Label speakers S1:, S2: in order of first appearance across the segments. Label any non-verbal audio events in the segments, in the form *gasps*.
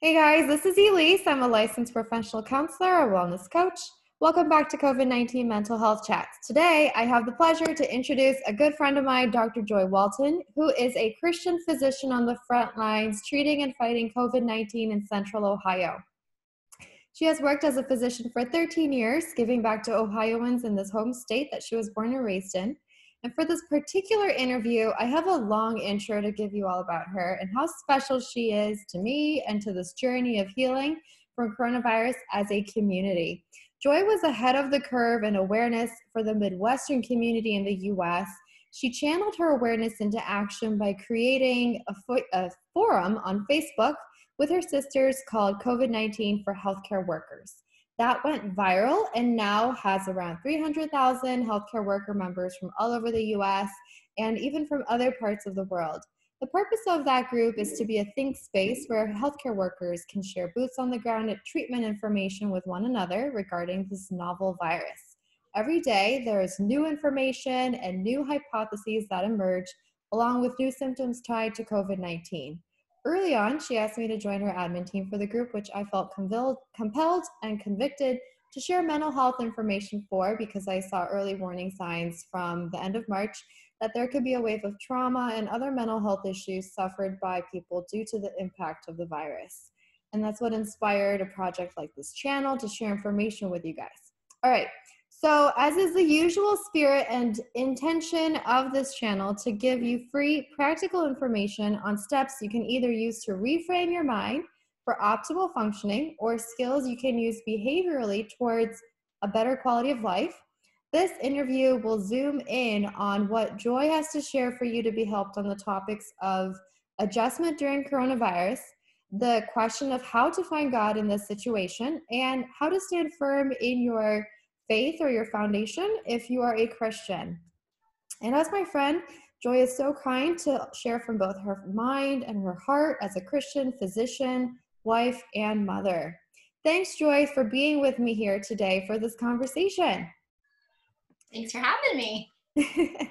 S1: Hey guys, this is Ellice. I'm a licensed professional counselor, a wellness coach. Welcome back to COVID 19 Mental Health Chats. Today, I have the pleasure to introduce a good friend of mine, Dr. Joy Walton, who is a Christian physician on the front lines treating and fighting COVID 19 in central Ohio. She has worked as a physician for 13 years, giving back to Ohioans in this home state that she was born and raised in. And for this particular interview, I have a long intro to give you all about her and how special she is to me and to this journey of healing from coronavirus as a community. Joy was ahead of the curve in awareness for the Midwestern community in the US. She channeled her awareness into action by creating a, fo- a forum on Facebook with her sisters called COVID 19 for Healthcare Workers. That went viral and now has around 300,000 healthcare worker members from all over the US and even from other parts of the world. The purpose of that group is to be a think space where healthcare workers can share boots on the ground at treatment information with one another regarding this novel virus. Every day, there is new information and new hypotheses that emerge, along with new symptoms tied to COVID 19. Early on, she asked me to join her admin team for the group, which I felt compelled and convicted to share mental health information for because I saw early warning signs from the end of March that there could be a wave of trauma and other mental health issues suffered by people due to the impact of the virus. And that's what inspired a project like this channel to share information with you guys. All right, so, as is the usual spirit and intention of this channel, to give you free practical information on steps you can either use to reframe your mind for optimal functioning or skills you can use behaviorally towards a better quality of life. This interview will zoom in on what Joy has to share for you to be helped on the topics of adjustment during coronavirus, the question of how to find God in this situation, and how to stand firm in your faith or your foundation if you are a Christian. And as my friend, Joy is so kind to share from both her mind and her heart as a Christian physician, wife, and mother. Thanks, Joy, for being with me here today for this conversation.
S2: Thanks for having me. *laughs*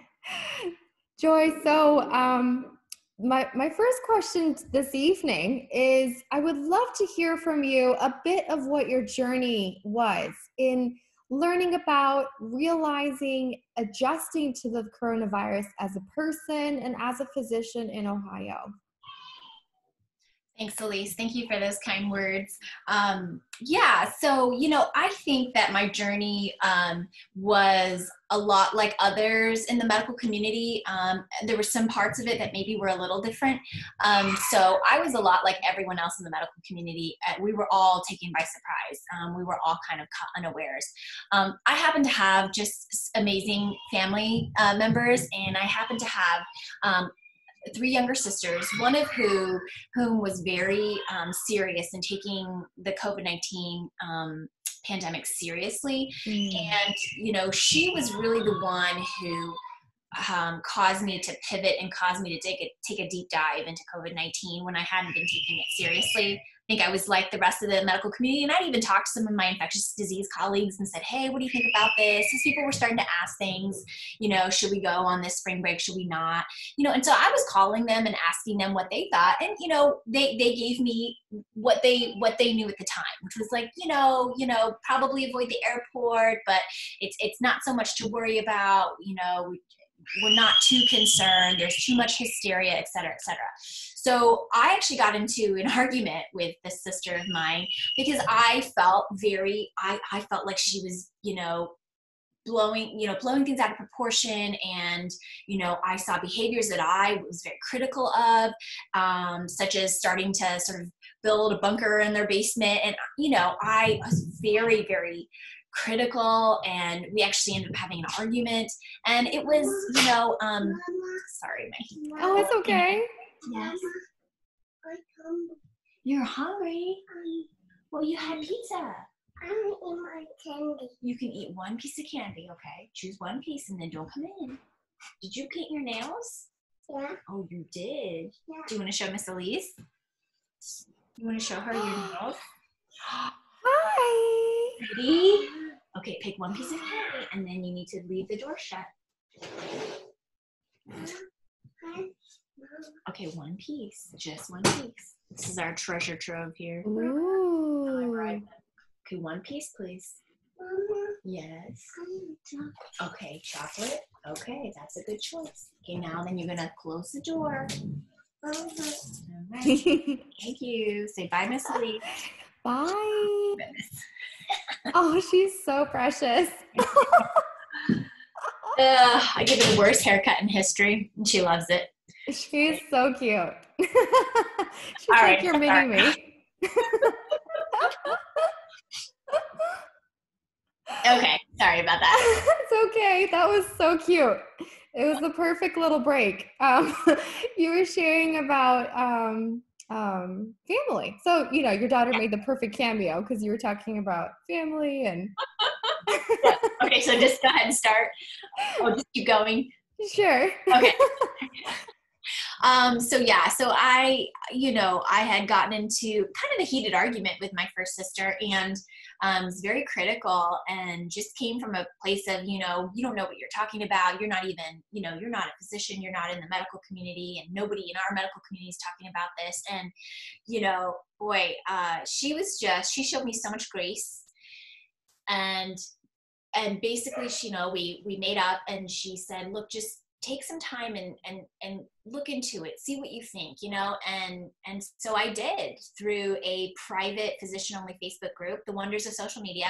S1: Joy, so um, my, my first question this evening is I would love to hear from you a bit of what your journey was in learning about realizing adjusting to the coronavirus as a person and as a physician in Ohio.
S2: Thanks, Ellice. Thank you for those kind words. Um, yeah, so, you know, I think that my journey um, was a lot like others in the medical community. Um, there were some parts of it that maybe were a little different. Um, so I was a lot like everyone else in the medical community. Uh, we were all taken by surprise. Um, we were all kind of unawares. Um, I happen to have just amazing family uh, members, and I happen to have three younger sisters, one of who whom was very um, serious in taking the COVID nineteen um, pandemic seriously, mm. and you know she was really the one who um, caused me to pivot and caused me to take a, take a deep dive into COVID 19 when I hadn't been taking it seriously think I was like the rest of the medical community. And I'd even talked to some of my infectious disease colleagues and said, Hey, what do you think about this? Because people were starting to ask things, you know, should we go on this spring break? Should we not? You know, and so I was calling them and asking them what they thought. And, you know, they, they gave me what they, what they knew at the time, which was like, you know, you know, probably avoid the airport, but it's, it's not so much to worry about, you know, we're not too concerned. There's too much hysteria, et cetera, et cetera. So I actually got into an *laughs* argument with this sister of mine because I felt very, I, I felt like she was, you know, blowing you know blowing things out of proportion and you know i saw behaviors that i was very critical of um, such as starting to sort of build a bunker in their basement. And you know i was very very critical and we actually ended up having an argument. And it was you know um sorry
S1: my oh it's *laughs* okay
S2: yes you're hungry well you had pizza
S3: I want to eat my candy.
S2: You can eat one piece of candy, okay? Choose one piece and then don't come in. Did you paint your nails?
S3: Yeah.
S2: Oh, you did?
S3: Yeah.
S2: Do you want to show Miss Ellice? You want to show her your *gasps* nails?
S1: Hi.
S2: Ready? Okay, pick one piece of candy and then you need to leave the door shut. Okay, one piece, just one piece. This is our treasure trove here.
S1: Ooh.
S2: Okay, one piece, please. Yes. Okay, chocolate. Okay, that's a good choice. Okay, now then you're gonna close the door.
S3: Mama.
S2: All right. *laughs* Thank you. Say bye, Miss Lee.
S1: Bye. *laughs* Oh, she's so precious.
S2: Ugh, *laughs* uh, I give her the worst haircut in history, and she loves it.
S1: She's so cute. *laughs* She's
S2: All
S1: like
S2: right,
S1: your mini me. *laughs*
S2: Okay, sorry about that. *laughs*
S1: it's okay. That was so cute. It was the perfect little break. Um, you were sharing about um, um, family. So, you know, your daughter made the perfect cameo because you were talking about family and.
S2: Okay, so just go ahead and start. I'll just keep going.
S1: sure.
S2: Okay. Um, so yeah, so I, you know, I had gotten into kind of a heated argument with my first sister and um, was very critical and just came from a place of, you know, you don't know what you're talking about. You're not even, you know, you're not a physician. You're not in the medical community and nobody in our medical community is talking about this. And, you know, boy, uh, she was just, she showed me so much grace and, and basically, she, you know, we, we made up and she said, look, just take some time and and and look into it see what you think you know and and so i did through a private physician only facebook group the wonders of social media.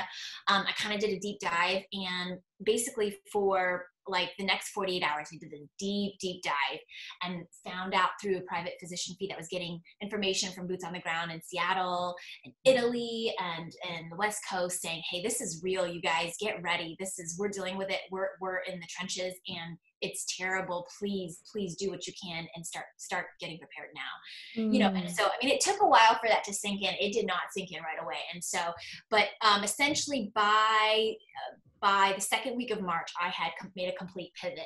S2: Um, i kind of did a deep dive and basically for like the next 48 hours we did a deep deep dive and found out through a private physician feed that was getting information from boots on the ground in seattle and italy and and the west coast saying hey this is real you guys get ready. This is we're dealing with it. We're, we're in the trenches and it's terrible. Please please do what you can and start start getting prepared now. You know and
S1: Mm.
S2: so i mean it took a while for that to sink in. It did not sink in right away. And so but um essentially by uh, by the second week of march i had com- made a complete pivot.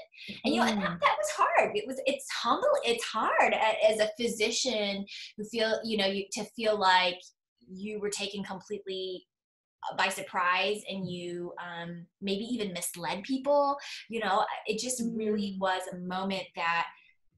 S2: And you know and that,
S1: Mm.
S2: that was hard. It was it's humble it's hard as a physician who feel you know you to feel like you were taken completely uh, by surprise and you um, maybe even misled people. You know it just really
S1: Mm.
S2: was a moment that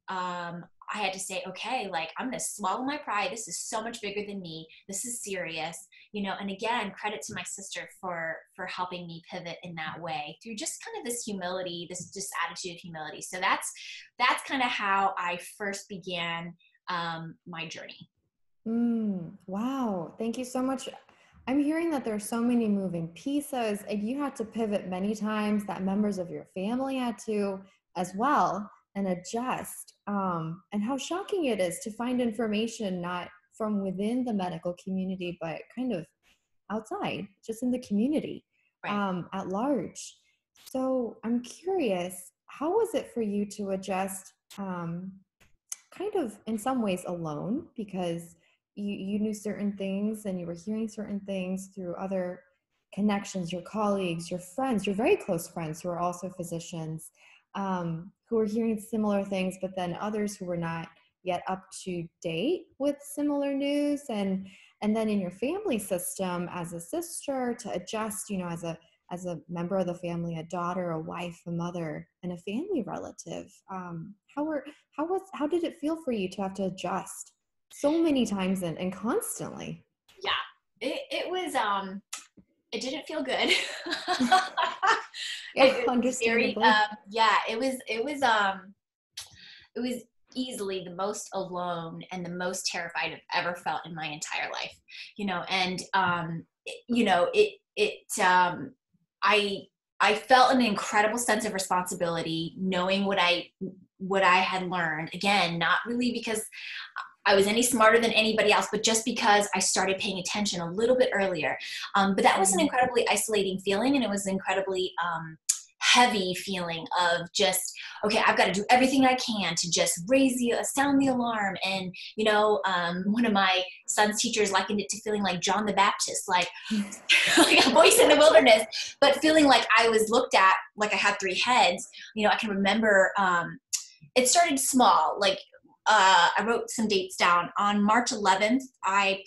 S2: um, i had to say okay like i'm gonna swallow my pride. This is so much bigger than me. This is serious you know and again credit to my sister for for helping me pivot in that way through just kind of this humility this just attitude of humility so that's that's kind of how i first began um, my journey
S1: Mm, wow. Thank you so much. I'm hearing that there are so many moving pieces and you had to pivot many times, that members of your family had to as well and adjust. Um, and how shocking it is to find information not from within the medical community, but kind of outside, just in the community
S2: Right.
S1: um, at large. So I'm curious, how was it for you to adjust um, kind of in some ways alone because you, you knew certain things and you were hearing certain things through other connections, your colleagues, your friends, your very close friends who are also physicians, um, who were hearing similar things, but then others who were not yet up to date with similar news and and then in your family system as a sister to adjust you know as a as a member of the family a daughter a wife a mother and a family relative um, how were how was how did it feel for you to have to adjust so many times and, and constantly?
S2: Yeah, it, it was um it didn't feel good. *laughs*
S1: Yeah
S2: It- it very um, yeah it was it was um it was easily the most alone and the most terrified i've ever felt in my entire life you know and um it- you know it it um i i felt an incredible sense of responsibility knowing what i what i had learned again not really because I was any smarter than anybody else, but just because I started paying attention a little bit earlier. Um, but that was an
S1: Mhm.
S2: incredibly isolating feeling, and it was an incredibly um, heavy feeling of just okay, I've got to do everything I can to just raise the sound the alarm. And you know, um, one of my son's teachers likened it to feeling like John the Baptist, like *laughs* like a voice in the wilderness, but feeling like I was looked at like I had three heads. You know, I can remember. Um, it started small, like uh, I wrote some dates down. On March 11th, I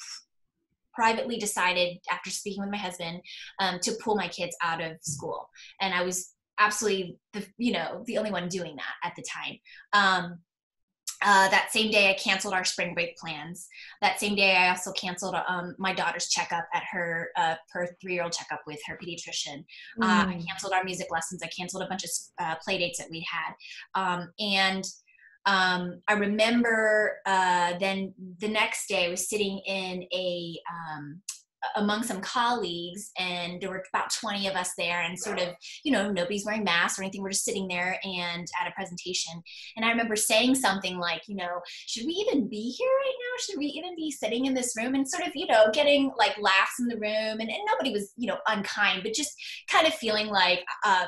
S2: privately decided, after speaking with my husband, um, to pull my kids out of school, and I was absolutely the you know the only one doing that at the time. Um, uh, that same day, I canceled our spring break plans. That same day, I also canceled um, my daughter's checkup at her uh, per three-year-old checkup with her pediatrician. Mm. Uh, I mm. canceled our music lessons. I canceled a bunch of uh, play dates that we had, um, and um, I remember uh, then the next day I was sitting in a um, among some colleagues and there were about 20 of us there and sort of you know nobody's wearing masks or anything. We're just sitting there and at a presentation. And i remember saying something like you know should we even be here right now? Should we even be sitting in this room? And sort of you know getting like laughs in the room. And, and nobody was you know unkind but just kind of feeling like uh,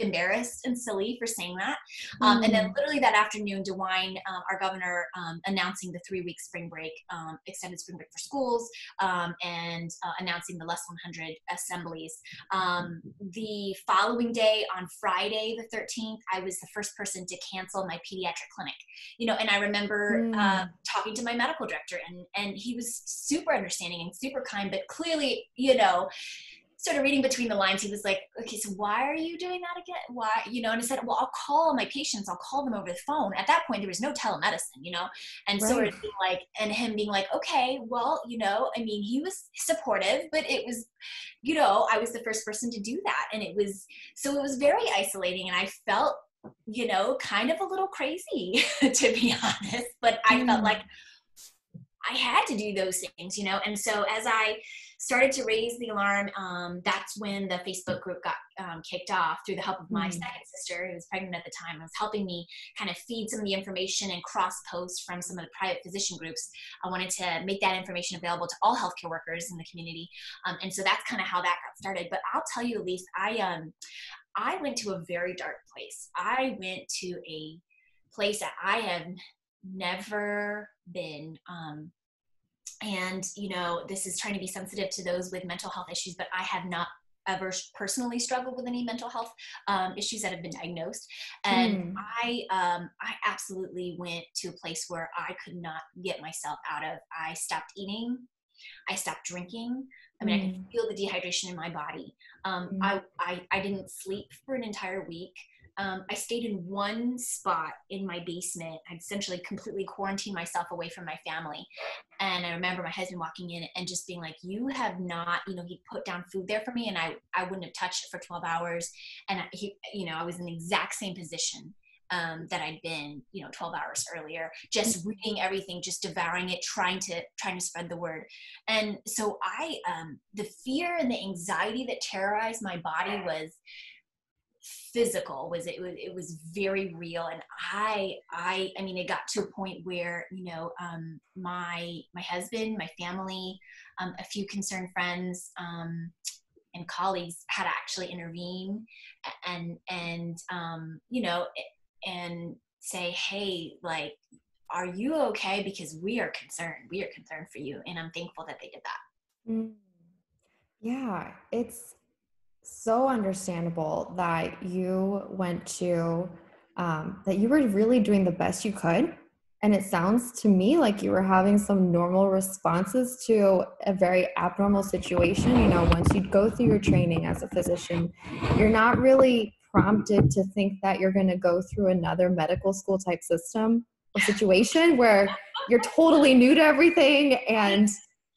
S2: embarrassed and silly for saying that. Um, mm. And then mm. literally that afternoon, DeWine, um, our governor, um, announcing the three week spring break, um, extended spring break for schools, um, and uh, announcing the less 100 assemblies. Um, the following day, on Friday the 13th, I was the first person to cancel my pediatric clinic. You know, and I remember mm. uh, talking to my medical director, and and he was super understanding and super kind, but clearly, you know sort of reading between the lines, he was like, okay, so why are you doing that again? Why, you know, and I said, well, I'll call my patients, I'll call them over the phone. At that point, there was no telemedicine, you know, and right. sort of like, and him being like, okay, well, you know, I mean, he was supportive, but it was, you know, I was the first person to do that. And it was, so it was very isolating. And I felt, you know, kind of a little crazy, *laughs* to be honest, but I mm. felt like I had to do those things, you know, and so as I, started to raise the alarm. Um, that's when the Facebook group got um, kicked off through the help of my mm. second sister, who was pregnant at the time, was helping me kind of feed some of the information and cross post from some of the private physician groups. I wanted to make that information available to all healthcare workers in the community, um, and so that's kind of how that got started. But I'll tell you, Ellice, I um, I went to a very dark place. I went to a place that I have never been. Um, and you know this is trying to be sensitive to those with mental health issues but i have not ever personally struggled with any mental health um, issues that have been diagnosed and mm. i um, i absolutely went to a place where i could not get myself out of i stopped eating i stopped drinking i mean mm. i could hmm. feel the dehydration in my body um, mm. I, I i didn't sleep for an entire week um, I stayed in one spot in my basement. I essentially completely quarantined myself away from my family. And I remember my husband walking in and just being like, You have not, you know, he put down food there for me and I, I wouldn't have touched it for 12 hours. And he, you know, I was in the exact same position. Um, that I'd been, you know, 12 hours earlier, just reading everything, just devouring it, trying to trying to spread the word. And so I, um, the fear and the anxiety that terrorized my body was physical was it was it was very real. And i i i mean it got to a point where you know um my my husband my family um, a few concerned friends um and colleagues had to actually intervene and and um you know and say hey like are you okay? Because we are concerned we are concerned for you. And i'm thankful that they did that.
S1: Mm. yeah it's so understandable that you went to um, that you were really doing the best you could. And it sounds to me like you were having some normal responses to a very abnormal situation. You know once you go through your training as a physician you're not really prompted to think that you're going to go through another medical school type system or situation where you're totally new to everything and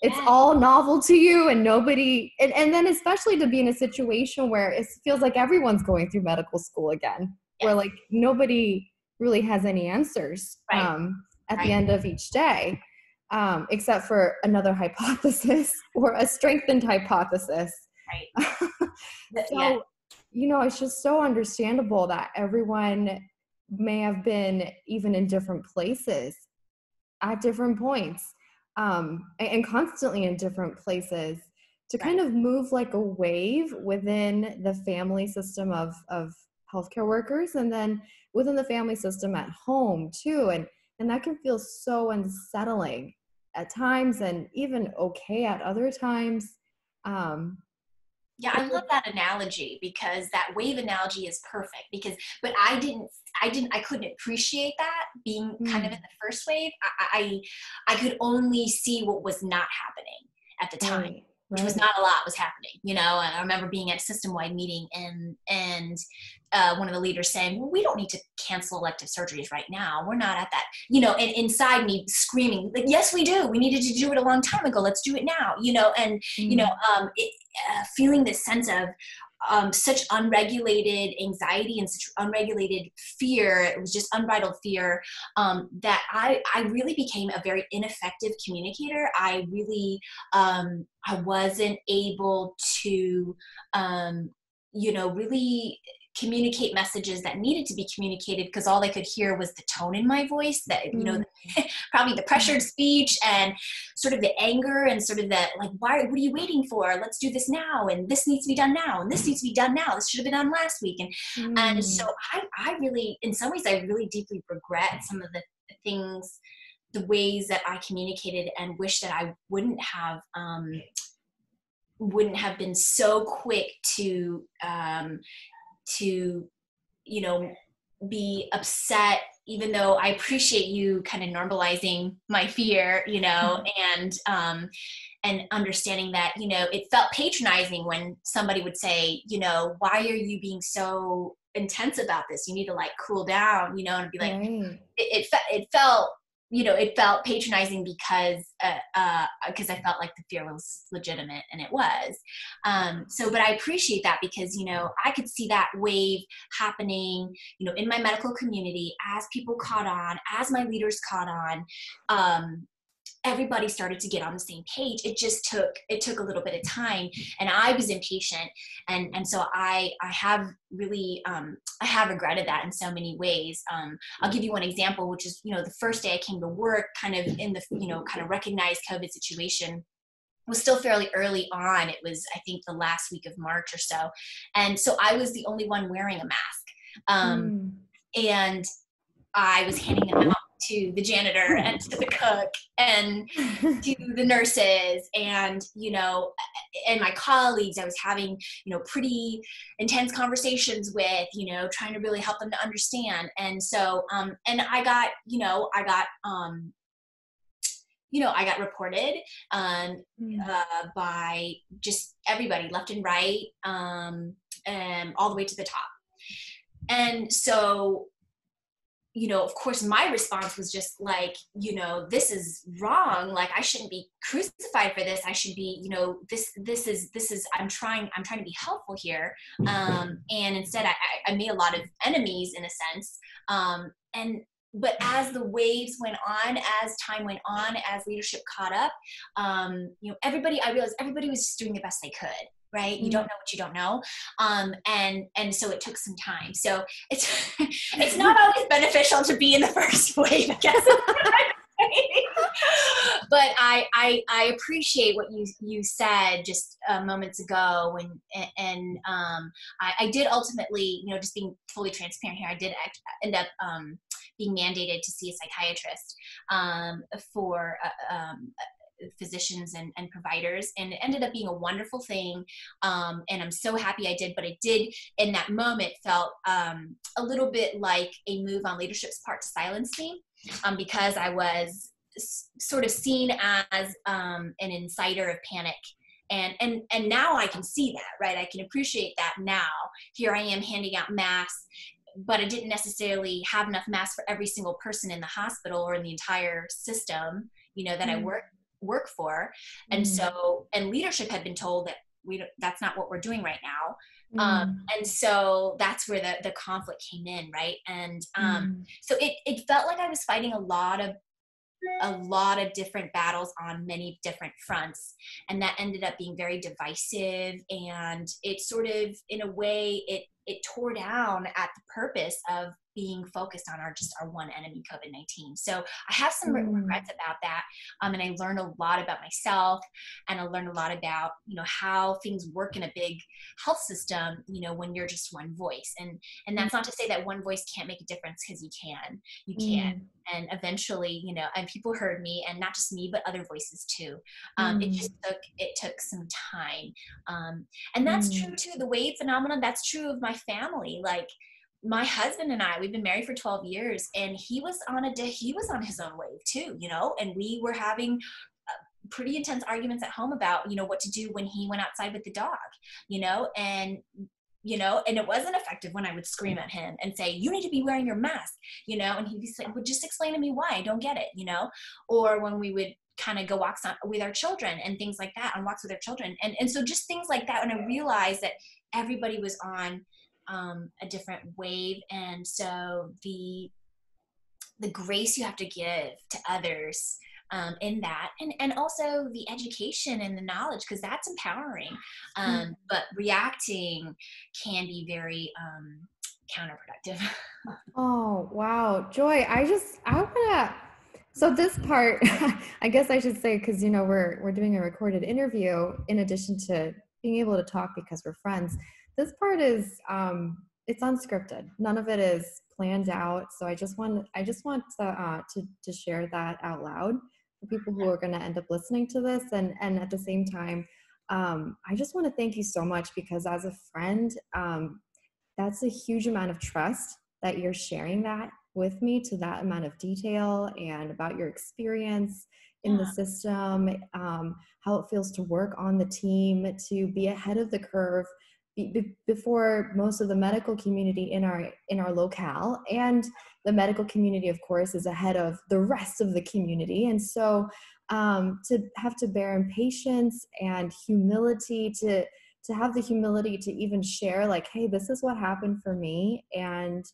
S1: it's all novel to you and nobody and, and then especially to be in a situation where it feels like everyone's going through medical school again yes. where like nobody really has any answers right. um, at right. the end of each day um, except for another *laughs* hypothesis or a strengthened hypothesis
S2: right *laughs*
S1: so yeah. you know it's just so understandable that everyone may have been even in different places at different points um, and constantly in different places to kind of move like a wave within the family system of, of healthcare workers and then within the family system at home too and and that can feel so unsettling at times and even okay at other times um,
S2: yeah, I love that analogy because that wave analogy is perfect because but I didn't I didn't I couldn't appreciate that being mm. kind of mm. in the first wave. I, I I could only see what was not happening at the time. Right. which was not a lot was happening you know and i remember being at a system-wide meeting and and uh, one of the leaders saying well we don't need to cancel elective surgeries right now. We're not at that you know and inside me screaming like yes we do. We needed to do it a long time ago. Let's do it now you know and mm. you know um, it, uh, feeling this sense of um, such unregulated anxiety and such unregulated fear it was just unbridled fear um, that I, I really became a very ineffective communicator. I really um, i wasn't able to um, you know really communicate messages that needed to be communicated because all they could hear was the tone in my voice that you know mm. *laughs* probably the pressured speech and sort of the anger and sort of the like why what are you waiting for let's do this now and this needs to be done now and this needs to be done now this should have been done last week and mm. and so i i really in some ways i really deeply regret some of the things the ways that i communicated and wish that i wouldn't have um wouldn't have been so quick to um, to you know be upset even though i appreciate you kind of normalizing my fear you know mm-hmm. and um and understanding that you know it felt patronizing when somebody would say you know why are you being so intense about this you need to like cool down you know and be like right. it, it, it felt you know, it felt patronizing because because uh, uh, I felt like the fear was legitimate, and it was. Um, so, but I appreciate that because you know I could see that wave happening, you know, in my medical community as people caught on, as my leaders caught on. Um, everybody started to get on the same page. It just took it took a little bit of time and i was impatient and and so i i have really um, i have regretted that in so many ways. Um, i'll give you one example which is you know the first day i came to work kind of in the you know kind of recognized covid situation was still fairly early on. It was i think the last week of march or so and so i was the only one wearing a mask. Um, mm. and i was handing them out to the janitor and to the cook and to *laughs* the nurses and you know and my colleagues i was having you know pretty intense conversations with you know trying to really help them to understand and so um and i got you know i got um you know, I got reported um, mm. uh, by just everybody, left and right, um, and all the way to the top. And so you know, of course, my response was just like, you know, this is wrong. Like, I shouldn't be crucified for this. I should be, you know, this, this is, this is. I'm trying, I'm trying to be helpful here. Um, and instead, I, I made a lot of enemies in a sense. Um, and but as the waves went on, as time went on, as leadership caught up, um, you know, everybody, I realized everybody was just doing the best they could right? You don't mm-hmm. know what you don't know. Um, and and so it took some time. So it's *laughs* it's not *laughs* always beneficial to be in the first *laughs* wave i guess. But I, I I appreciate what you you said just uh, moments ago, and and um, I, I, did ultimately, you know, just being fully transparent here, I did end up um, being mandated to see a psychiatrist um, for uh, um, physicians and, and providers and it ended up being a wonderful thing um, and i'm so happy i did but it did in that moment felt um, a little bit like a move on leadership's part to silence me um, because i was s- sort of seen as um, an insider of panic. And and and now i can see that right? I can appreciate that now. Here i am handing out masks but I didn't necessarily have enough masks for every single person in the hospital or in the entire system, you know, that mm. I work work for and mm. so and leadership had been told that we don't, that's not what we're doing right now um, mm. and so that's where the, the conflict came in right and um, mm. so it, it felt like i was fighting a lot of a lot of different battles on many different fronts and that ended up being very divisive and it sort of in a way it it tore down at the purpose of being focused on our just our one enemy covid-19 so i have some mm. regrets about that um, and i learned a lot about myself and i learned a lot about you know how things work in a big health system you know when you're just one voice and and that's not to say that one voice can't make a difference because you can you can mm. and eventually you know and people heard me and not just me but other voices too um, mm. it just took it took some time um, and that's true mm. too the wave phenomenon that's true of my family like my husband and I, we've been married for 12 years and he was on a day, he was on his own wave too, you know, and we were having uh, pretty intense arguments at home about you know what to do when he went outside with the dog you know? And you know and it wasn't effective when i would scream at him and say you need to be wearing your mask you know? And he'd be like well just explain to me why i don't get it you know? Or when we would kind of go walks on with our children and things like that on walks with our children. And and so just things like that and i realized that everybody was on um, a different wave. And so the the grace you have to give to others um, in that and and also the education and the knowledge because that's empowering. Um, mm. but reacting can be very um, counterproductive. *laughs*
S1: Oh wow. Joy i just i want to so this part *laughs* i guess i should say because you know we're we're doing a recorded interview in addition to being able to talk because we're friends this part is um it's unscripted. None of it is planned out. So i just want i just want to uh to, to share that out loud for people who are going to end up listening to this. And and at the same time um i just want to thank you so much because as a friend um that's a huge amount of trust that you're sharing that with me to that amount of detail and about your experience in the system um, how it feels to work on the team to be ahead of the curve before most of the medical community in our in our locale and the medical community of course is ahead of the rest of the community. And so um, to have to bear in patience and humility to to have the humility to even share like hey this is what happened for me and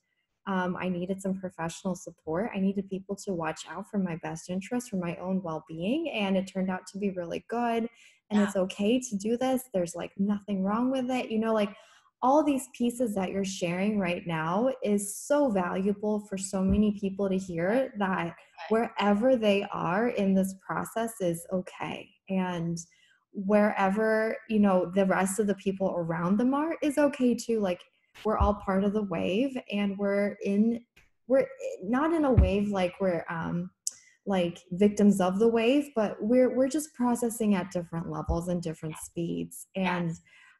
S1: um, i needed some professional support. I needed people to watch out for my best interest for my own well-being and it turned out to be really good and yeah. it's okay to do this there's like nothing wrong with it you know like all these pieces that you're sharing right now is so valuable for so many people to hear that wherever they are in this process is okay and wherever you know the rest of the people around them are is okay too like we're all part of the wave and we're in we're not in a wave like we're um like victims of the wave but we're we're just processing at different levels and different speeds. And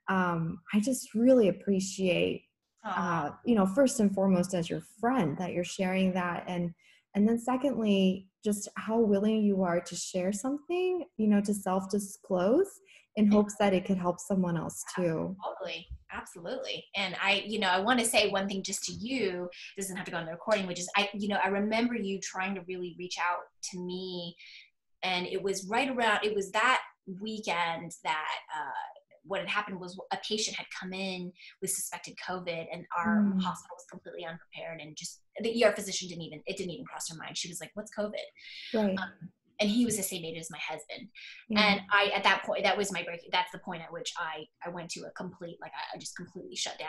S1: um i just really appreciate uh you know first and foremost as your friend that you're sharing that. And and then secondly just how willing you are to share something you know to self disclose in hopes that it could help someone else too
S2: totally absolutely and i you know i want to say one thing just to you doesn't have to go on the recording which is i you know i remember you trying to really reach out to me and it was right around it was that weekend that uh, what had happened was a patient had come in with suspected COVID, and our mm. hospital was completely unprepared, and just the ER physician didn't even it didn't even cross her mind. She was like, "What's COVID?"
S1: Right. Um,
S2: and he was the same age as my husband. And i at that point that was my break that's the point at which i i went to a complete like i, I just completely shut down.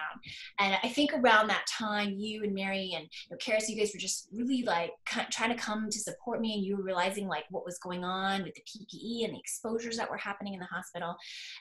S2: And i think around that time you and mary and you know Karis, you guys were just really like trying to come to support me and you were realizing like what was going on with the ppe and the exposures that were happening in the hospital.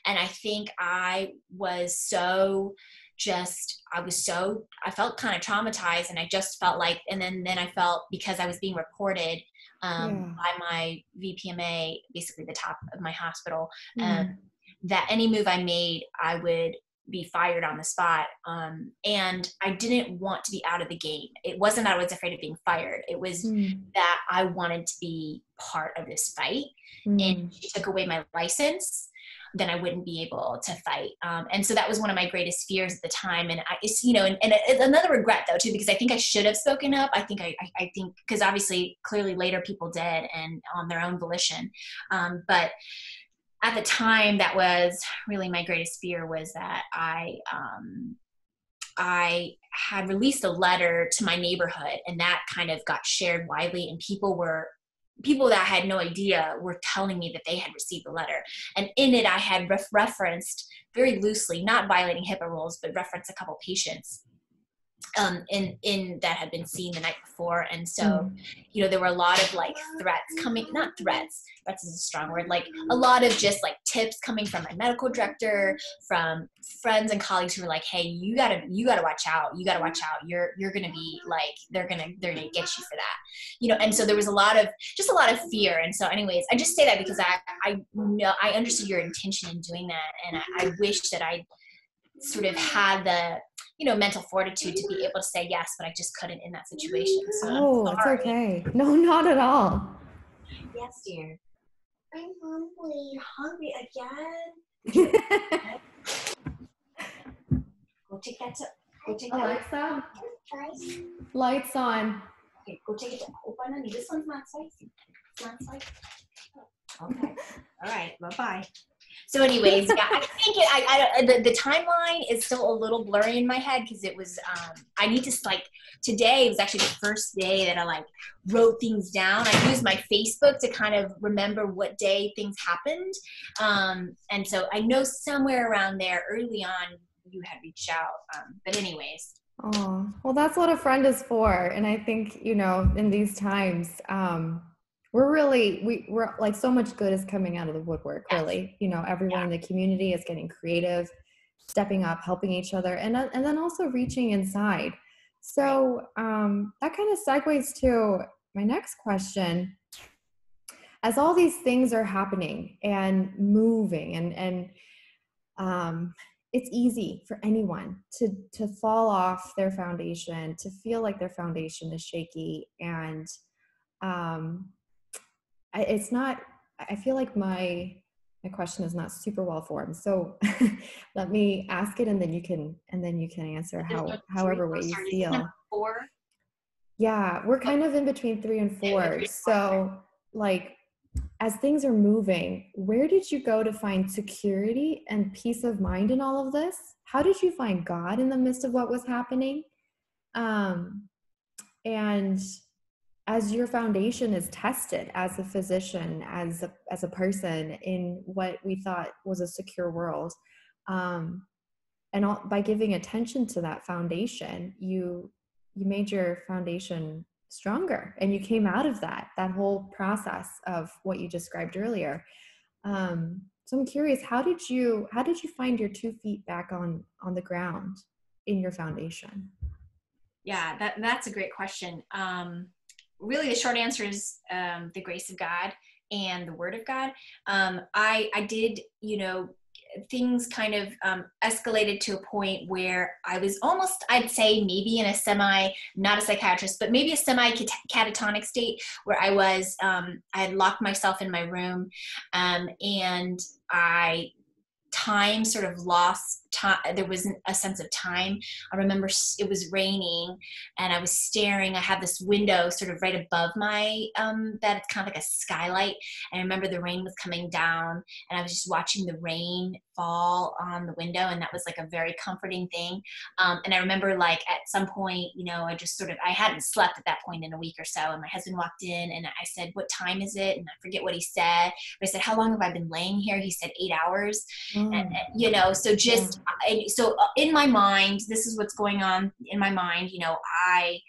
S2: And i think i was so just i was so i felt kind of traumatized and i just felt like and then then i felt because i was being reported um, yeah. by my VPMA, basically the top of my hospital, mm. um, that any move I made, I would be fired on the spot. Um, and I didn't want to be out of the game. It wasn't that I was afraid of being fired. It was mm. that I wanted to be part of this fight. Mm. And she took away my license then I wouldn't be able to fight. Um, and so that was one of my greatest fears at the time. And I, you know, and, and another regret though, too, because I think I should have spoken up. I think I, I, I think, cause obviously clearly later people did and on their own volition. Um, but at the time that was really my greatest fear was that I, um, I had released a letter to my neighborhood and that kind of got shared widely and people were people that had no idea were telling me that they had received the letter. And in it, I had ref- referenced very loosely, not violating HIPAA rules, but referenced a couple patients um, in in that had been seen the night before, and so mm. you know there were a lot of like threats coming. Not threats. Threats is a strong word. Like a lot of just like tips coming from my medical director, from friends and colleagues who were like, "Hey, you gotta you gotta watch out. You gotta watch out. You're you're gonna be like they're gonna they're gonna get you for that." You know, and so there was a lot of just a lot of fear. And so, anyways, I just say that because I I know I understood your intention in doing that, and I, I wish that I sort of had the you know mental fortitude to be mm-hmm. able to say yes but i just couldn't in that situation so
S1: oh it's okay no not at all
S2: yes dear
S3: I'm hungry.
S2: hungry again? *laughs* Go take that to. Go take that.
S1: Alexa,
S3: Guys,
S1: lights on.
S2: Okay, go take it to open honey. This one's not spicy. It's not spicy. *laughs* Okay. All right. Bye bye. So, anyways, yeah, I think it, I, I the, the timeline is still a little blurry in my head because it was um, I need to like today was actually the first day that I like wrote things down. I used my Facebook to kind of remember what day things happened, um, and so I know somewhere around there early on you had reached out. Um, but anyways,
S1: Oh, well, that's what a friend is for. And I think, you know, in these times, um, we're really, we, we're like so much good is coming out of the woodwork,
S2: Yes.
S1: really. You know, everyone in the community is getting creative, stepping up, helping each other, and, then- and then also reaching inside. So um, that kind of segues to my next question. As all these things are happening and moving and, and, um, it's easy for anyone to to fall off their foundation to feel like their foundation is shaky and um I, it's not i feel like my my question is not super well formed so *laughs* let me ask it and then you can and then you can answer how however way you feel
S2: four.
S1: yeah, we're kind of in between three and four. So, like, as things are moving, where did you go to find security and peace of mind in all of this? How did you find God in the midst of what was happening? Um, and as your foundation is tested as a physician, as a, as a person in what we thought was a secure world, um, and all, by giving attention to that foundation, you you made your foundation stronger and you came out of that that whole process of what you described earlier um, so i'm curious how did you how did you find your two feet back on on the ground in your foundation
S2: Yeah, that, that's a great question. Um, really, the short answer is um, the grace of God and the Word of God. Um, I I did, you know, things kind of um, escalated to a point where I was almost, I'd say, maybe in a semi, not a psychiatrist, but maybe a semi catatonic state where I was, um, I had locked myself in my room, um, and I time sort of lost time there wasn't a sense of time. I remember it was raining and i was staring i had this window sort of right above my um bed it's kind of like a skylight and i remember the rain was coming down and i was just watching the rain fall on the window and that was like a very comforting thing. Um, and i remember like at some point you know i just sort of i hadn't slept at that point in a week or so and my husband walked in and i said what time is it? And i forget what he said but i said how long have i been laying here? He said eight hours. and, and, you know so just I, so uh, in my mind this is what's going on in my mind you know i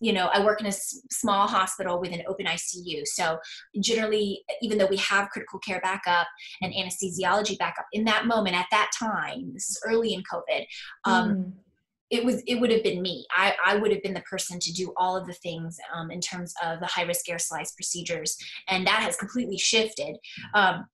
S2: you know i work in a s- small hospital with an open icu so generally even though we have critical care backup and anesthesiology backup in that moment at that time this is early in covid um,
S1: Mm.
S2: it was it would have been me. I, I would have been the person to do all of the things um, in terms of the high risk aerosolized procedures and that has completely shifted. Um,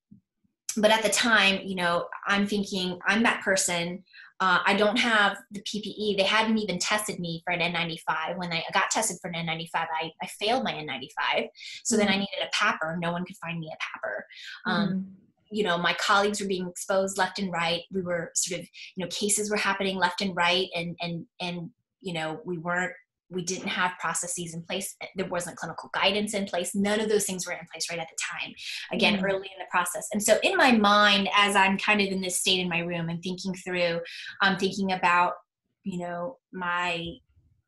S2: but at the time you know i'm thinking i'm that person. Uh, i don't have the ppe they hadn't even tested me for an n95 when i got tested for an n95 i, I failed my n95 so then i needed a PAPR no one could find me a PAPR um,
S1: Mm.
S2: you know my colleagues were being exposed left and right. We were sort of you know cases were happening left and right and and and you know we weren't we didn't have processes in place there wasn't clinical guidance in place none of those things were in place right at the time again
S1: Mm.
S2: early in the process and so in my mind as i'm kind of in this state in my room and thinking through i'm thinking about you know my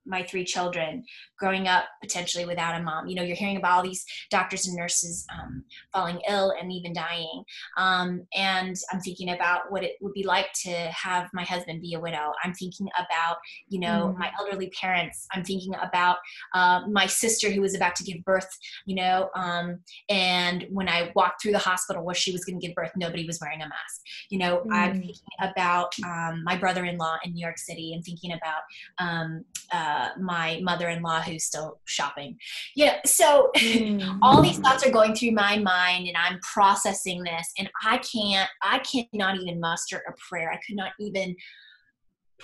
S2: my three children growing up potentially without a mom. You know you're hearing about all these doctors and nurses um, falling ill and even dying. Um, and i'm thinking about what it would be like to have my husband be a widow. I'm thinking about you know
S1: Mm.
S2: my elderly parents. I'm thinking about uh, my sister who was about to give birth you know um, and when i walked through the hospital where she was going to give birth nobody was wearing a mask. You know i'm
S1: Mm.
S2: thinking about um, my brother-in-law in new york city. And thinking about um, uh, my mother-in-law who's still shopping yeah so
S1: Mm. *laughs*
S2: all these thoughts are going through my mind and i'm processing this and i can't i cannot even muster a prayer i could not even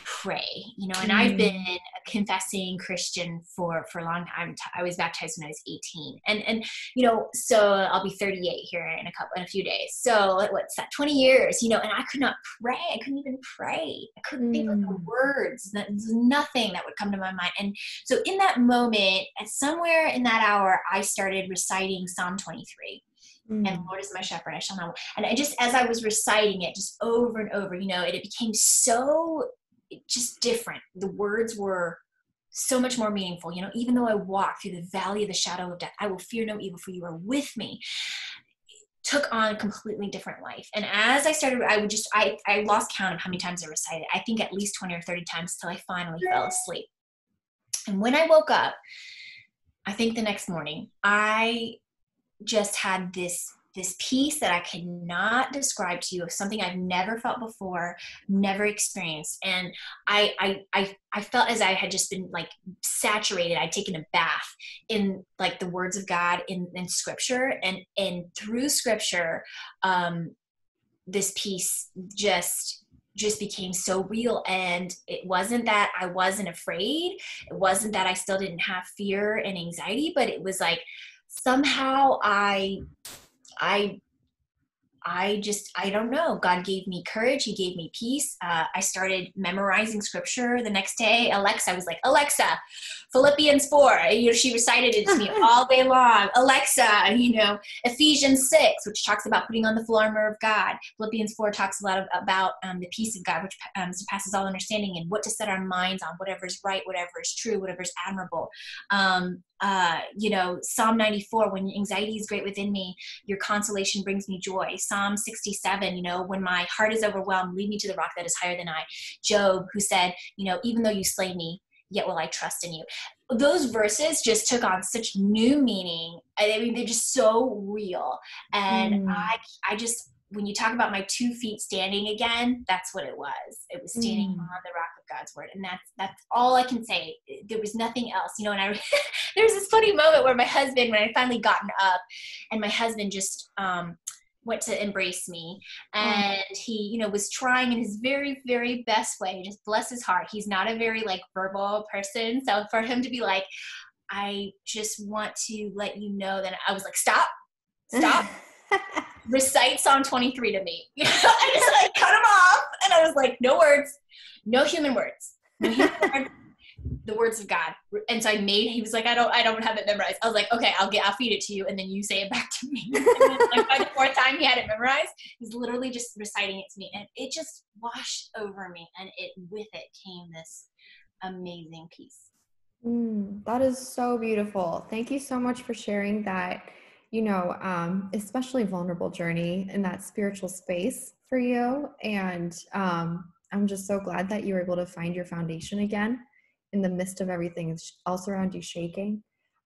S2: pray you know and mm. i've been a confessing christian for for a long time i was baptized when i was 18 and and you know so i'll be 38 here in a couple in a few days so what's that 20 years you know and i could not pray i couldn't even pray i couldn't mm. think of the mm. words there's nothing that would come to my mind and so in that moment at somewhere in that hour i started reciting psalm 23 Mm. And Lord is my shepherd, I shall not. And I just, as I was reciting it, just over and over, you know, it, it became so just different. The words were so much more meaningful. You know, even though I walk through the valley of the shadow of death, I will fear no evil, for you are with me. Took on a completely different life. And as I started, I would just, I, I lost count of how many times I recited. I think at least 20 or 30 times till I finally fell asleep. And when I woke up, I think the next morning, I just had this this peace that I cannot describe to you of something I've never felt before, never experienced. And I, I, I, I felt as I had just been like saturated. I'd taken a bath in like the words of God in, in scripture and, and through scripture, um, this peace just just became so real and it wasn't that i wasn't afraid it wasn't that i still didn't have fear and anxiety but it was like somehow i I I just, I don't know. God gave me courage. He gave me peace. Uh, I started memorizing scripture the next day. Alexa I was like, Alexa, Philippians 4. You know, she recited it to me *laughs* all day long. Alexa, you know, Ephesians 6, which talks about putting on the full armor of God. Philippians 4 talks a lot of, about um, the peace of God, which um, surpasses all understanding and what to set our minds on, whatever is right, whatever is true, whatever is admirable. Um, uh, you know, Psalm 94, when anxiety is great within me, your consolation brings me joy. Psalm 67, you know, when my heart is overwhelmed, lead me to the rock that is higher than I. Job, who said, you know, even though you slay me, yet will I trust in you. Those verses just took on such new meaning. I mean, they're just so real. And mm. I, I just, when you talk about my two feet standing again, that's what it was. It was standing mm. on the rock of God's word, and that's that's all I can say. There was nothing else, you know. And I *laughs* there was this funny moment where my husband, when I finally gotten up, and my husband just um, went to embrace me, mm. and he, you know, was trying in his very very best way. Just bless his heart. He's not a very like verbal person, so for him to be like, I just want to let you know that I was like, stop, stop. *laughs* recite Psalm 23 to me. *laughs* I just like cut him off, and I was like, no words, no human words, no human words *laughs* the words of God. And so I made. He was like, I don't, I don't have it memorized. I was like, okay, I'll get, I'll feed it to you, and then you say it back to me. like by the *laughs* fourth time he had it memorized, he's literally just reciting it to me, and it just washed over me, and it with it came this amazing peace.
S1: Mm, that is so beautiful. Thank you so much for sharing that you know, um, especially vulnerable journey in that spiritual space for you. And um, I'm just so glad that you were able to find your foundation again in the midst of everything else around you shaking.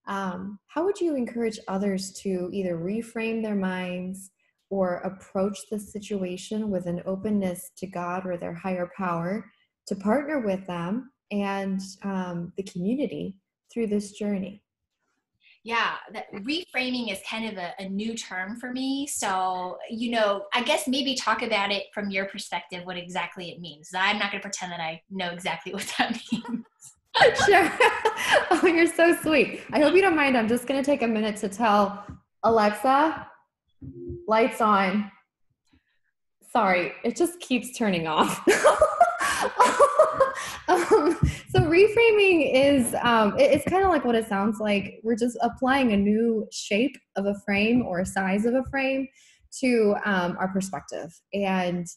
S1: Um, how would you encourage others to either reframe their minds or approach the situation with an openness to God or their higher power to partner with them and um, the community through this journey?
S2: Yeah that reframing is kind of a, a, new term for me. So you know i guess maybe talk about it from your perspective what exactly it means. I'm not going to pretend that i know exactly *laughs* what that means.
S1: Sure. *laughs* Oh you're so sweet. I hope you don't mind. I'm just going to take a minute to tell alexa lights on. Sorry it just keeps turning off *laughs* *laughs* um, so reframing is um, it, it's kind of like what it sounds like. We're just applying a new shape of a frame or a size of a frame to um, our perspective. And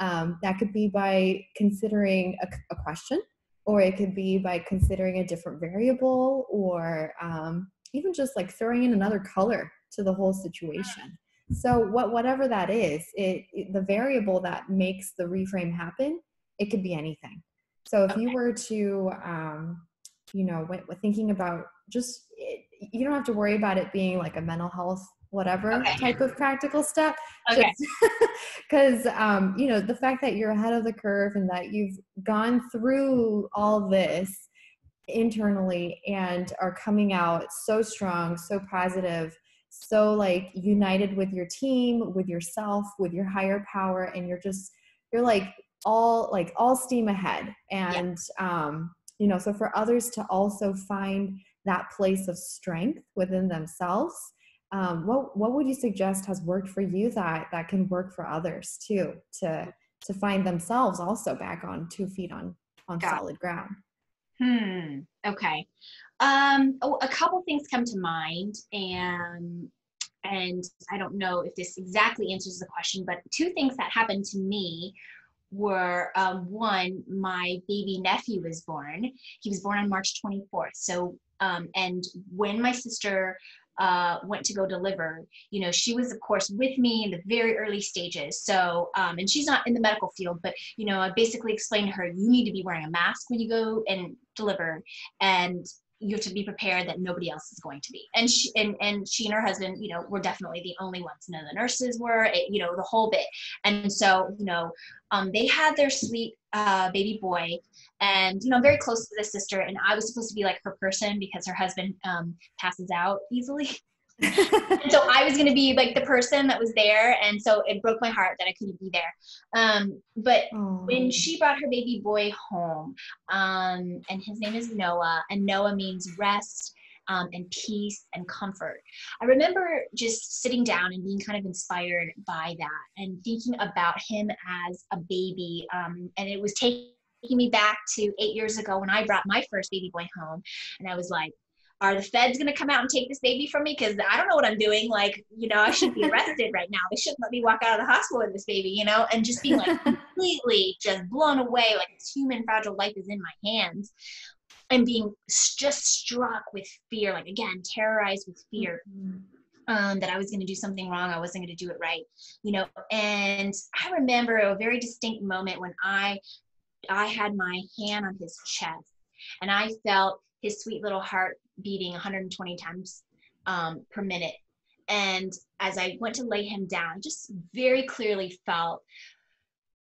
S1: um, that could be by considering a, a, question or it could be by considering a different variable or um, even just like throwing in another color to the whole situation. So what whatever that is it, it the variable that makes the reframe happen it could be anything so if okay. you were to, um, you know, when, when thinking about just, it, you don't have to worry about it being like a mental health whatever okay. type of practical step
S2: okay
S1: because *laughs* um, you know the fact that you're ahead of the curve and that you've gone through all this internally and are coming out so strong so positive so like united with your team with yourself with your higher power and you're just you're like all like all steam ahead. And yeah. um you know so for others to also find that place of strength within themselves um, what what would you suggest has worked for you that that can work for others too to to find themselves also back on two feet on on Got solid ground?
S2: Hmm okay. Um oh, a couple things come to mind and and i don't know if this exactly answers the question but two things that happened to me were um, one, my baby nephew was born. He was born on March 24th. So, um, and when my sister uh, went to go deliver, you know, she was, of course, with me in the very early stages. So, um, and she's not in the medical field, but, you know, I basically explained to her, you need to be wearing a mask when you go and deliver. And you have to be prepared that nobody else is going to be. And she and, and she and her husband, you know, were definitely the only ones. None of the nurses were, it, you know, the whole bit. And so, you know, um, they had their sweet uh, baby boy, and you know, I'm very close to the sister. And I was supposed to be like her person because her husband um, passes out easily. *laughs* so I was going to be like the person that was there, and so it broke my heart that I couldn't be there. Um, but Aww. when she brought her baby boy home, um, and his name is Noah, and Noah means rest. Um, and peace and comfort. I remember just sitting down and being kind of inspired by that and thinking about him as a baby. Um, and it was taking me back to eight years ago when I brought my first baby boy home. And I was like, are the feds going to come out and take this baby from me? Because I don't know what I'm doing. Like, you know, I should be arrested right now. They shouldn't let me walk out of the hospital with this baby, you know, and just being like *laughs* completely just blown away, like this human fragile life is in my hands. And being just struck with fear, like again, terrorized with fear. Mm-hmm. Um, that I was going to do something wrong, I wasn't going to do it right, you know. And I remember a very distinct moment when I, I had my hand on his chest, and I felt his sweet little heart beating 120 times um, per minute. And as I went to lay him down, I just very clearly felt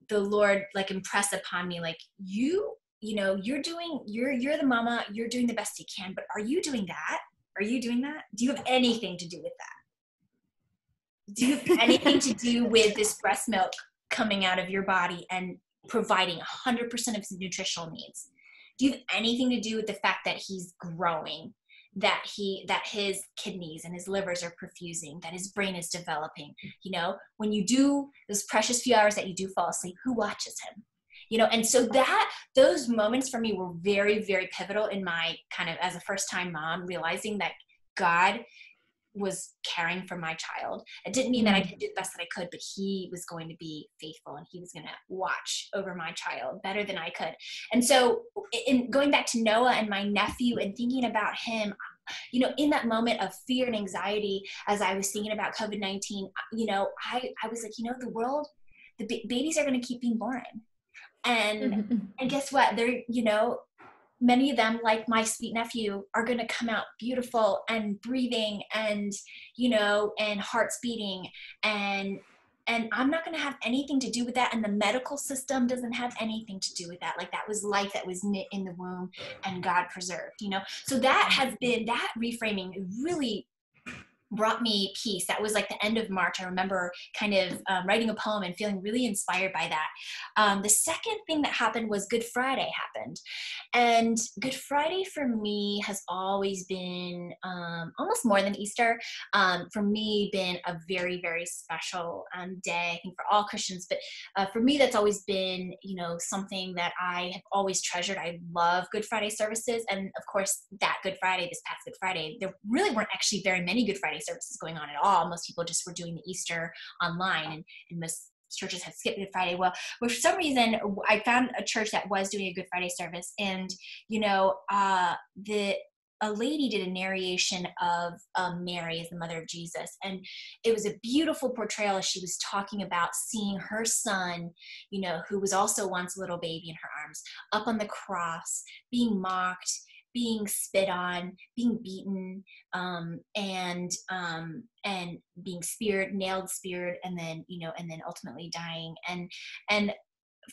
S2: the Lord like impress upon me, like, you, you know, you're doing, you're, you're the mama, you're doing the best you can, but are you doing that? Are you doing that? Do you have anything to do with that? Do you have anything to do *laughs* with this breast milk coming out of your body and providing 100% of his nutritional needs? Do you have anything to do with the fact that he's growing that he that his kidneys and his livers are perfusing that his brain is developing you know? When you do those precious few hours that you do fall asleep who watches him? You know and so that those moments for me were very very pivotal in my kind of as a first time mom realizing that god was caring for my child. It didn't mean that I mm. didn't do the best that I could, but he was going to be faithful and he was going to watch over my child better than I could. And so, in going back to Noah and my nephew and thinking about him, you know, in that moment of fear and anxiety, as I was thinking about COVID 19, you know, I, I was like, you know, the world, the b- babies are going to keep being born. And, and guess what? They're, you know, many of them like my sweet nephew are going to come out beautiful and breathing and you know and hearts beating and and i'm not going to have anything to do with that. And the medical system doesn't have anything to do with that. Like that was life that was knit in the womb and god preserved you know? So that mm-hmm. has been that reframing really brought me peace. That was like the end of March. I remember kind of um, writing a poem and feeling really inspired by that. Um, the second thing that happened was Good Friday happened. And Good Friday for me has always been um, almost more than Easter. Um, for me, been a very, very special um, day, I think for all Christians. But uh, for me, that's always been, you know, something that I have always treasured. I love Good Friday services. And of course, that Good Friday, this past Good Friday, there really weren't actually very many Good Friday services going on at all. Most people just were doing the Easter online, and, and most churches had skipped Good Friday. Well, for some reason, I found a church that was doing a Good Friday service, and you know, uh, the a lady did a narration of um, Mary as the mother of Jesus. And it was a beautiful portrayal as she was talking about seeing her son, you know, who was also once a little baby in her arms, up on the cross, being mocked, being spit on, being beaten, um, and um, and being speared, nailed, speared, and then you know, and then ultimately dying. And and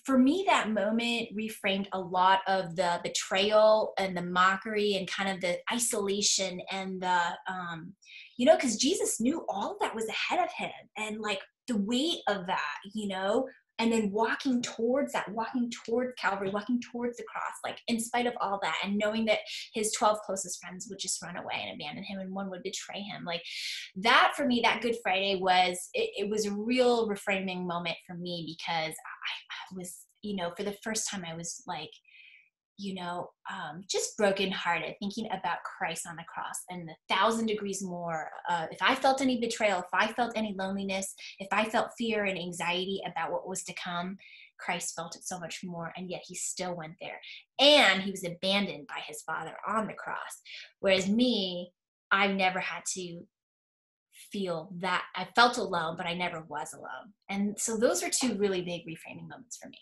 S2: for me, that moment reframed a lot of the betrayal and the mockery and kind of the isolation and the um, you know, because Jesus knew all that was ahead of him, and like the weight of that, you know, and then walking towards that walking towards calvary walking towards the cross like in spite of all that and knowing that his 12 closest friends would just run away and abandon him and one would betray him. Like that for me that good friday was it, it was a real reframing moment for me because I, I was you know for the first time i was like you know, um, just brokenhearted, thinking about Christ on the cross and the thousand degrees more. Uh, if I felt any betrayal, if I felt any loneliness, if I felt fear and anxiety about what was to come, Christ felt it so much more, and yet he still went there. And he was abandoned by his father on the cross. Whereas me, I've never had to feel that I felt alone, but I never was alone. And so those are two really big reframing moments for me.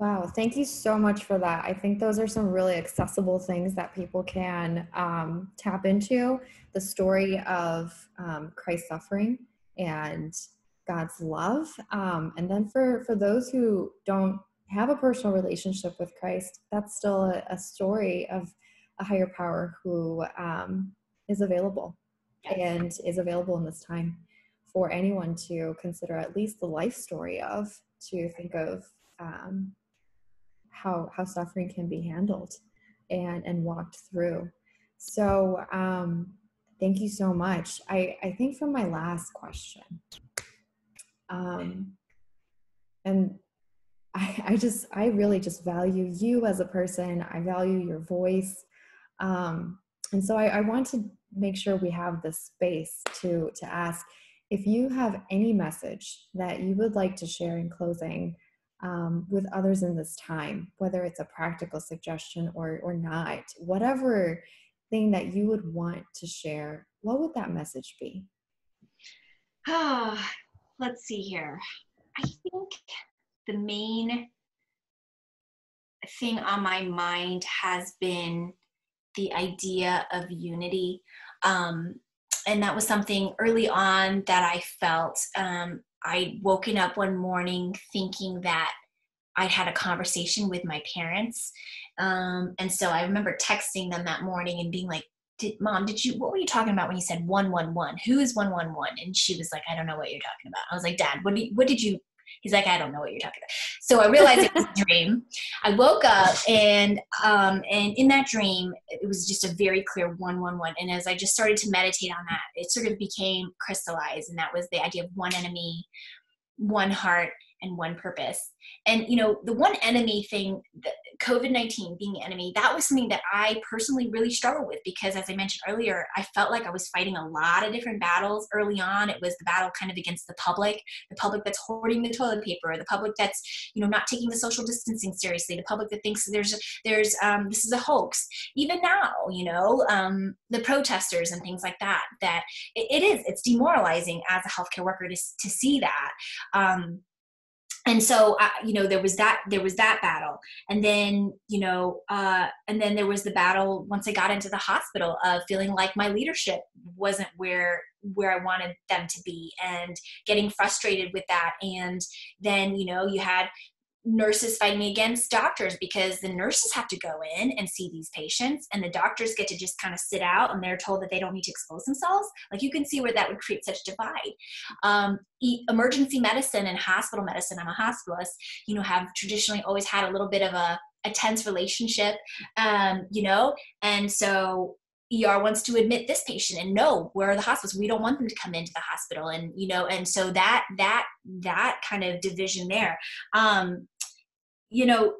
S1: Wow, thank you so much for that. I think those are some really accessible things that people can um, tap into. The story of um, Christ's suffering and God's love, um, and then for for those who don't have a personal relationship with Christ, that's still a, a story of a higher power who um, is available and is available in this time for anyone to consider at least the life story of to think of um, how how suffering can be handled and and walked through. So um thank you so much. I i think for my last question um and I, I just i really just value you as a person. I value your voice. Um and so I, I want to make sure we have the space to to ask if you have any message that you would like to share in closing um, with others in this time, whether it's a practical suggestion or, or not, whatever thing that you would want to share, what would that message be?
S2: Ah, *sighs* let's see here. I think the main thing on my mind has been the idea of unity. Um, and that was something early on that I felt um, I'd woken up one morning thinking that I'd had a conversation with my parents. Um, and so I remember texting them that morning and being like, did, mom, did you, what were you talking about when you said 111? Who is 111? And she was like, I don't know what you're talking about. I was like, dad, what, you, what did you, he's like, I don't know what you're talking about. So I realized it was a dream. I woke up and, um, and in that dream, it was just a very clear 111. And as I just started to meditate on that, it sort of became crystallized. And that was the idea of one enemy, one heart, and one purpose. And you know, the one enemy thing, COVID 19 being the enemy, that was something that I personally really struggled with because, as I mentioned earlier, I felt like I was fighting a lot of different battles early on. It was the battle kind of against the public, the public that's hoarding the toilet paper, the public that's, you know, not taking the social distancing seriously, the public that thinks there's, there's, um, this is a hoax. Even now, you know, um, the protesters and things like that, that it, it is, it's demoralizing as a healthcare worker to, to see that. Um, and so uh, you know there was that there was that battle. And then you know uh, and then there was the battle once i got into the hospital of feeling like my leadership wasn't where where i wanted them to be and getting frustrated with that. And then you know you had nurses fighting against doctors because the nurses have to go in and see these patients and the doctors get to just kind of sit out and they're told that they don't need to expose themselves. Like you can see where that would create such divide. Um, emergency medicine and hospital medicine i'm a hospitalist you know have traditionally always had a little bit of a, a tense relationship um, you know? And so ER wants to admit this patient and no, where are the hospitals? We don't want them to come into the hospital. And, you know, and so that, that, that kind of division there. Um, you know,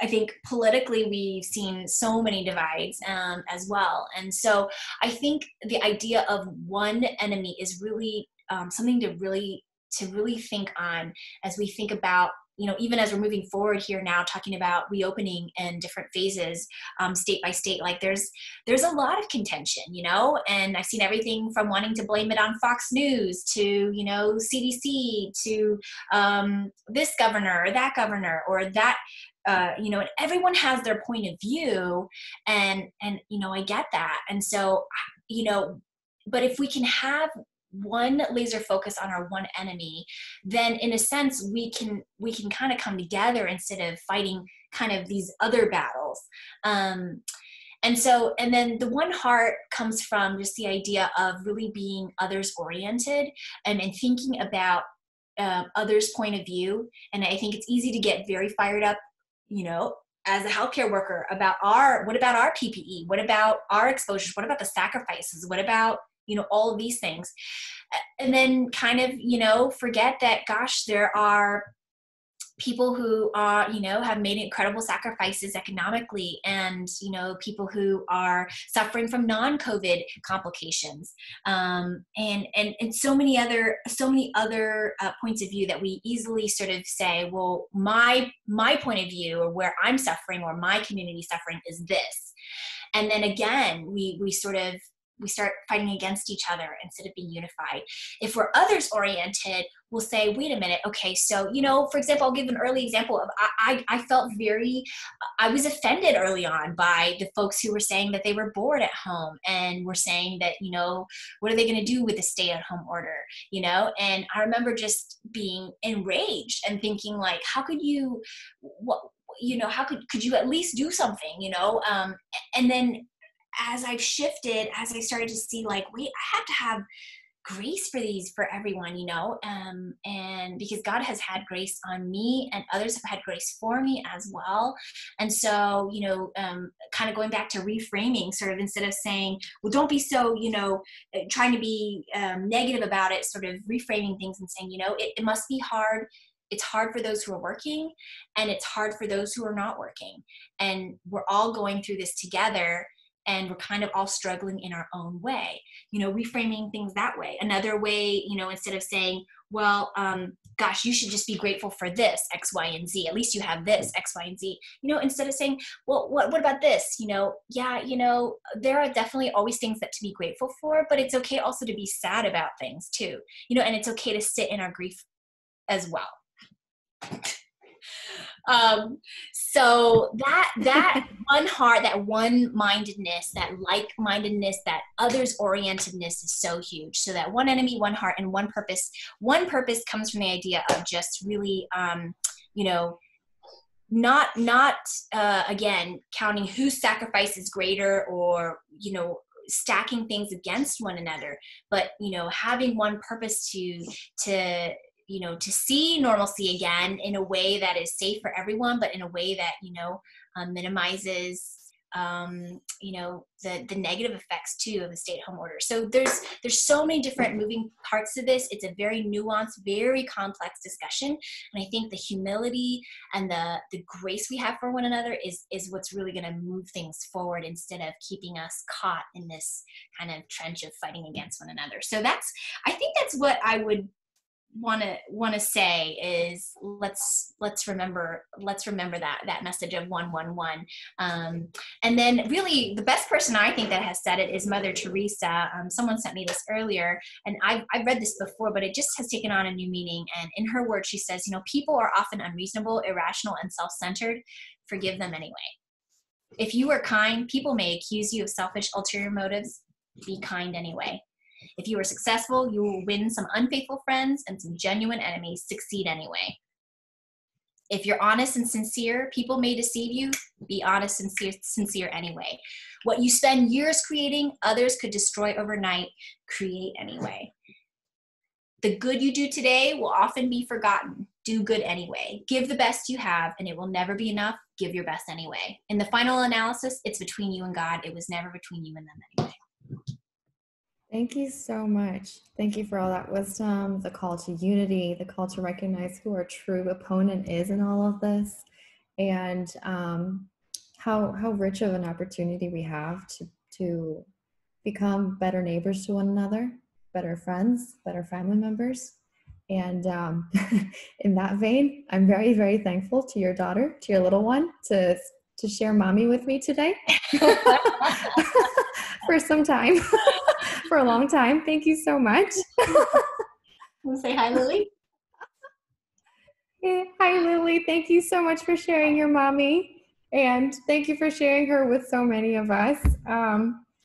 S2: I think politically we've seen so many divides um, as well. And so I think the idea of one enemy is really um, something to really to really think on as we think about you know even as we're moving forward here now talking about reopening and different phases um, state by state like there's there's a lot of contention you know? And i've seen everything from wanting to blame it on fox news to you know cdc to um, this governor or that governor or that uh, you know and everyone has their point of view and and you know i get that. And so you know but if we can have one laser focus on our one enemy then in a sense we can we can kind of come together instead of fighting kind of these other battles um, and so and then the one heart comes from just the idea of really being others oriented and, and thinking about uh, others' point of view. And I think it's easy to get very fired up, you know, as a healthcare worker about our what about our PPE? What about our exposures? What about the sacrifices? What about you know all of these things? And then kind of you know forget that gosh, there are people who are you know have made incredible sacrifices economically and you know people who are suffering from non-covid complications um, and and and so many other so many other uh, points of view that we easily sort of say well my my point of view or where i'm suffering or my community suffering is this and then again we we sort of we start fighting against each other instead of being unified. If we're others oriented, we'll say, wait a minute, okay, so, you know, for example, I'll give an early example of I, I, I felt very, I was offended early on by the folks who were saying that they were bored at home and were saying that, you know, what are they going to do with the stay at home order, you know? And I remember just being enraged and thinking, like, how could you, what, you know how could could you at least do something you know um, and then as I've shifted, as I started to see, like, wait, I have to have grace for these for everyone, you know, um, and because God has had grace on me, and others have had grace for me as well. And so, you know, um, kind of going back to reframing, sort of instead of saying, well, don't be so, you know, uh, trying to be um, negative about it, sort of reframing things and saying, you know, it, it must be hard. It's hard for those who are working and it's hard for those who are not working. And we're all going through this together and we're kind of all struggling in our own way you know reframing things that way. Another way you know instead of saying well um, gosh you should just be grateful for this x y and z. At least you have this x y and z. You know instead of saying well what, what about this? You know yeah you know there are definitely always things that to be grateful for but it's okay also to be sad about things too you know and it's okay to sit in our grief as well *laughs* um, so that that *laughs* one heart, that one mindedness, that like mindedness, that others orientedness is so huge. So that one enemy, one heart, and one purpose. One purpose comes from the idea of just really, um, you know, not not uh, again counting whose sacrifice is greater or you know stacking things against one another but you know having one purpose to to you know to see normalcy again in a way that is safe for everyone but in a way that you know um, minimizes um, you know the the negative effects too of the stay-at-home order. So there's there's so many different moving parts to this. It's a very nuanced very complex discussion. And i think the humility and the the grace we have for one another is is what's really going to move things forward instead of keeping us caught in this kind of trench of fighting against one another. So that's i think that's what i would want to want to say is let's let's remember let's remember that that message of 111 um, and then really the best person i think that has said it is mother teresa. Um, someone sent me this earlier and I've, I've read this before but it just has taken on a new meaning. And in her words she says you know people are often unreasonable irrational and self-centered. Forgive them anyway. If you are kind people may accuse you of selfish ulterior motives. Be kind anyway if you are successful, you will win some unfaithful friends and some genuine enemies succeed anyway. If you're honest and sincere, people may deceive you. Be honest and sincere, sincere anyway. What you spend years creating, others could destroy overnight. Create anyway. The good you do today will often be forgotten. Do good anyway. Give the best you have, and it will never be enough. Give your best anyway. In the final analysis, it's between you and God. It was never between you and them anyway.
S1: Thank you so much. Thank you for all that wisdom, the call to unity, the call to recognize who our true opponent is in all of this, and um, how how rich of an opportunity we have to to become better neighbors to one another, better friends, better family members. And um, *laughs* in that vein, I'm very very thankful to your daughter, to your little one, to to share mommy with me today *laughs* for some time *laughs* for a long time. Thank you so much. *laughs*
S2: Say hi, Lily? *laughs*
S1: Hi, Lily. Thank you so much for sharing your mommy. And thank you for sharing her with so many of us. Um, *laughs*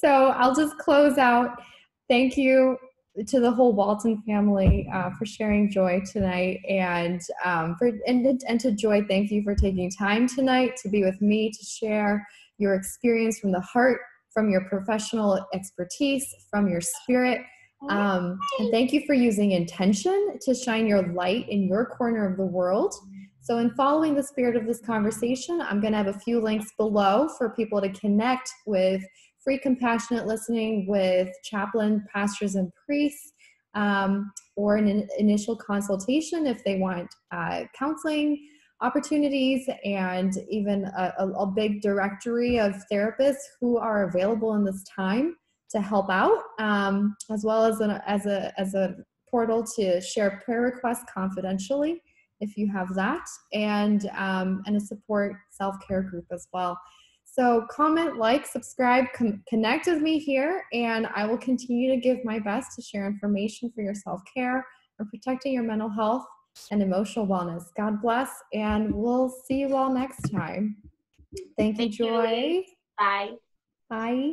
S1: so I'll just close out. Thank you to the whole Walton family uh, for sharing joy tonight, and um, for and, and to Joy, thank you for taking time tonight to be with me to share your experience from the heart from your professional expertise, from your spirit. Um, and thank you for using intention to shine your light in your corner of the world. So, in following the spirit of this conversation, I'm going to have a few links below for people to connect with free compassionate listening with chaplain, pastors, and priests, um, or an in- initial consultation if they want uh, counseling opportunities and even a, a, a big directory of therapists who are available in this time to help out, um, as well as, an, as, a, as a portal to share prayer requests confidentially if you have that, and, um, and a support self care group as well. So, comment, like, subscribe, com- connect with me here, and I will continue to give my best to share information for your self care and protecting your mental health and emotional wellness. God bless, and we'll see you all next time. Thank you,
S4: Thank you,
S1: Joy.
S4: Bye.
S1: Bye.